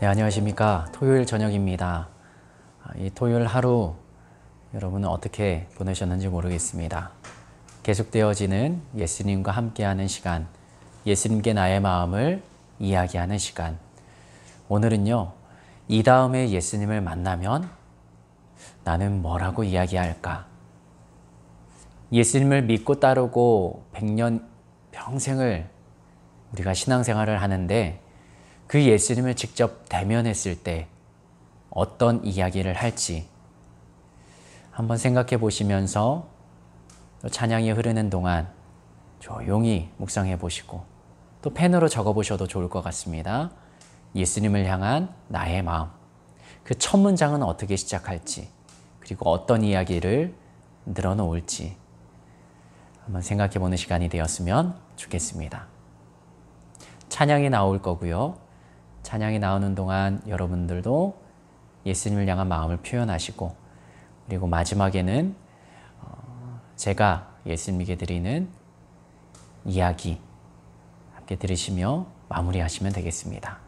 네, 안녕하십니까. 토요일 저녁입니다. 아, 이 토요일 하루 여러분은 어떻게 보내셨는지 모르겠습니다. 계속되어지는 예수님과 함께하는 시간, 예수님께 나의 마음을 이야기하는 시간. 오늘은요, 이 다음에 예수님을 만나면 나는 뭐라고 이야기할까? 예수님을 믿고 따르고 백년 평생을 우리가 신앙생활을 하는데 그 예수님을 직접 대면했을 때 어떤 이야기를 할지 한번 생각해 보시면서 찬양이 흐르는 동안 조용히 묵상해 보시고 또 펜으로 적어 보셔도 좋을 것 같습니다. 예수님을 향한 나의 마음. 그 첫 문장은 어떻게 시작할지, 그리고 어떤 이야기를 늘어놓을지 한번 생각해 보는 시간이 되었으면 좋겠습니다. 찬양이 나올 거고요. 찬양이 나오는 동안 여러분들도 예수님을 향한 마음을 표현하시고 그리고 마지막에는 어, 제가 예수님에게 드리는 이야기 함께 들으시며 마무리하시면 되겠습니다.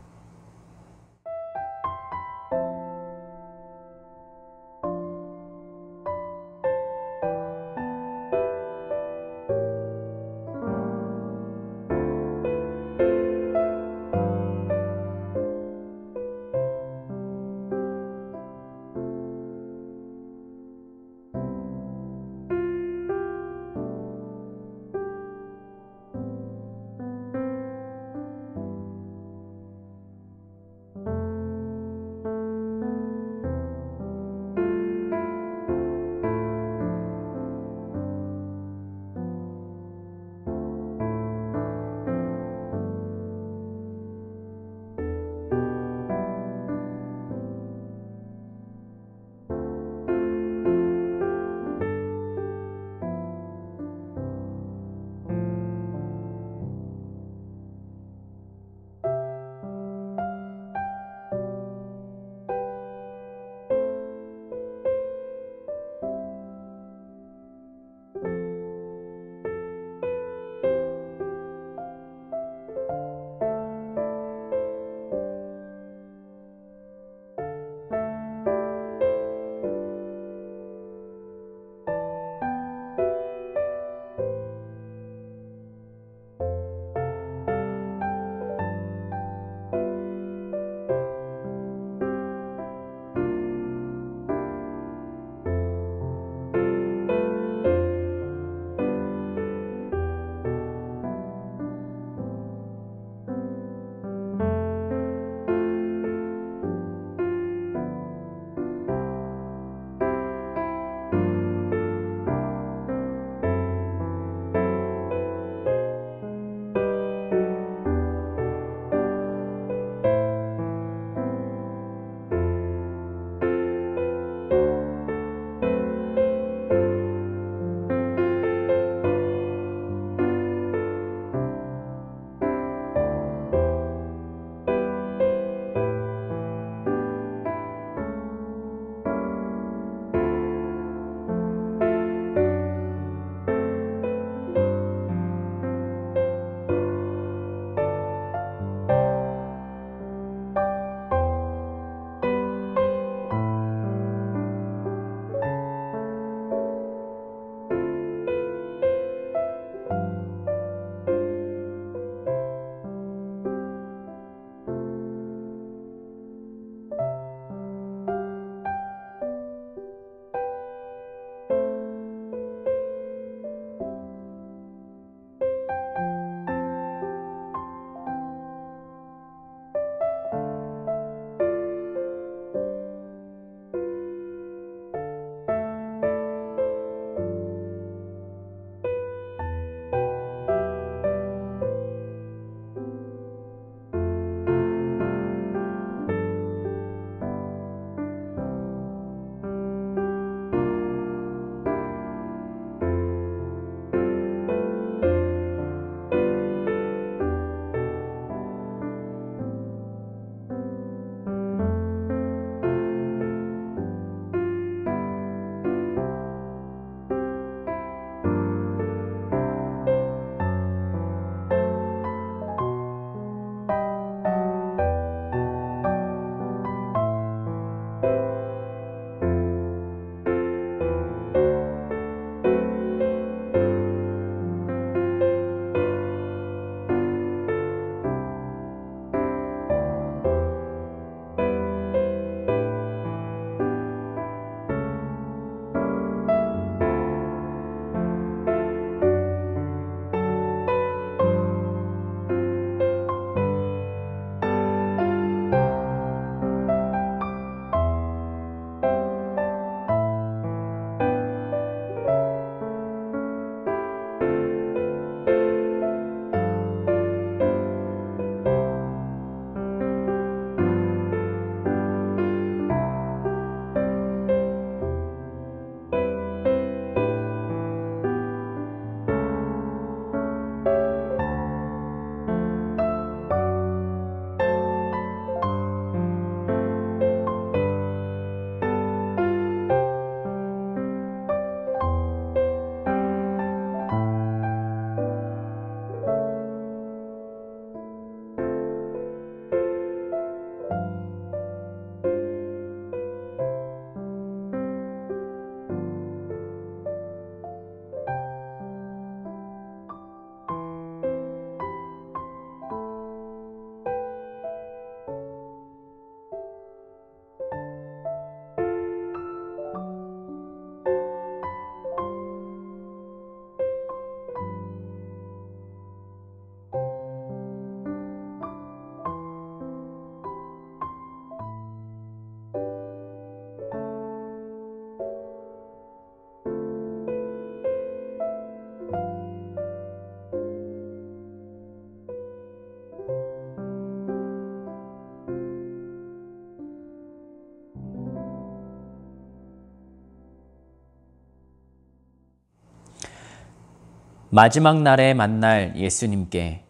마지막 날에 만날 예수님께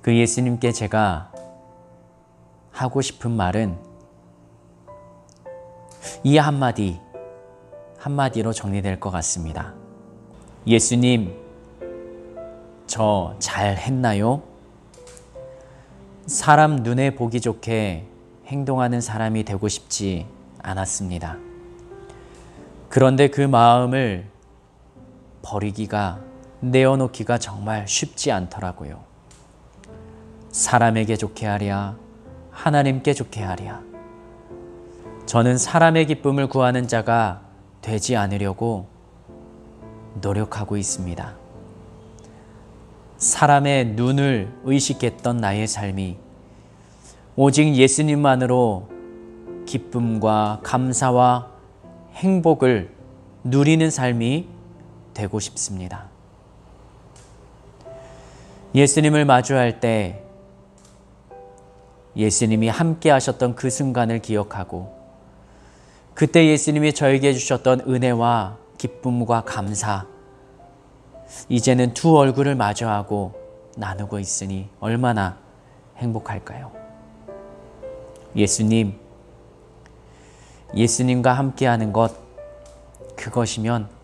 그 예수님께 제가 하고 싶은 말은 이 한마디, 한마디로 정리될 것 같습니다. 예수님, 저 잘 했나요? 사람 눈에 보기 좋게 행동하는 사람이 되고 싶지 않았습니다. 그런데 그 마음을 버리기가, 내어놓기가 정말 쉽지 않더라고요. 사람에게 좋게 하랴, 하나님께 좋게 하랴. 저는 사람의 기쁨을 구하는 자가 되지 않으려고 노력하고 있습니다. 사람의 눈을 의식했던 나의 삶이 오직 예수님만으로 기쁨과 감사와 행복을 누리는 삶이 되고 싶습니다. 예수님을 마주할 때 예수님이 함께 하셨던 그 순간을 기억하고 그때 예수님이 저에게 주셨던 은혜와 기쁨과 감사 이제는 두 얼굴을 마주하고 나누고 있으니 얼마나 행복할까요? 예수님, 예수님과 함께하는 것, 그것이면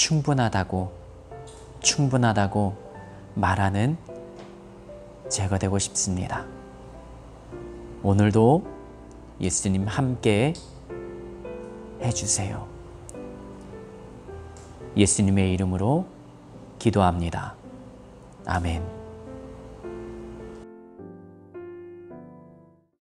충분하다고, 충분하다고 말하는 제가 되고 싶습니다. 오늘도 예수님 함께 해주세요. 예수님의 이름으로 기도합니다. 아멘.